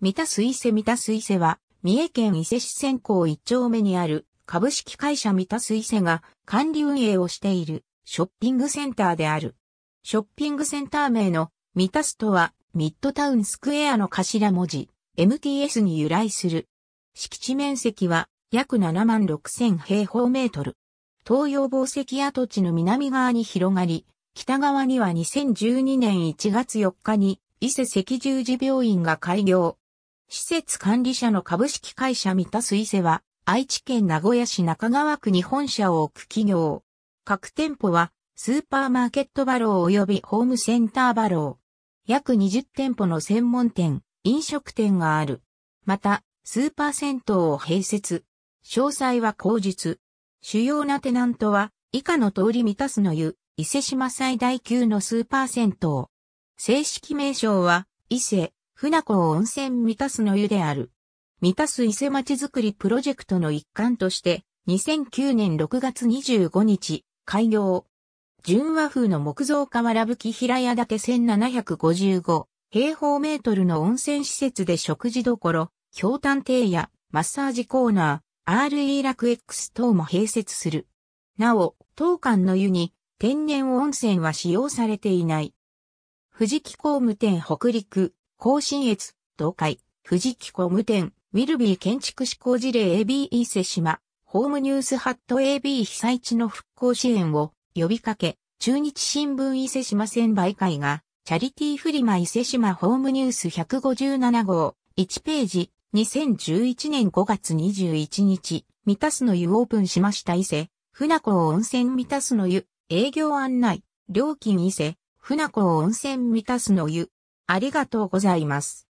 三田水瀬三田水瀬は、三重県伊勢市線港一丁目にある株式会社三田水瀬が管理運営をしているショッピングセンターである。ショッピングセンター名の三田ストはミッドタウンスクエアの頭文字 MTS に由来する。敷地面積は約7万6千平方メートル。東洋紡績跡地の南側に広がり、北側には2012年1月4日に伊勢赤十字病院が開業。施設管理者の株式会社三田水瀬は、愛知県名古屋市中川区に本社を置く企業。各店舗は、スーパーマーケットバロー及びホームセンターバロー。約20店舗の専門店、飲食店がある。また、スーパー銭湯を併設。詳細は後日。主要なテナントは、以下の通り満たすの湯、伊勢島最大級のスーパー銭湯。正式名称は、伊勢、船港温泉満たすの湯である。満たす伊勢町づくりプロジェクトの一環として、2009年6月25日、開業。純和風の木造瓦吹き平屋建て1755平方メートルの温泉施設で食事処、氷炭亭やマッサージコーナー、RE 楽 X 等も併設する。なお、当館の湯に天然温泉は使用されていない。富士木工務店北陸、甲信越、東海、富士木工務店、ウィルビー建築施工事例 AB 伊勢島、ホームニュースハット AB 被災地の復興支援を呼びかけ、中日新聞伊勢島専売会が、チャリティーフリマ伊勢島ホームニュース157号、1ページ、2011年5月21日、満たすの湯オープンしました伊勢、船港温泉満たすの湯、営業案内、料金伊勢、船港温泉満たすの湯、ありがとうございます。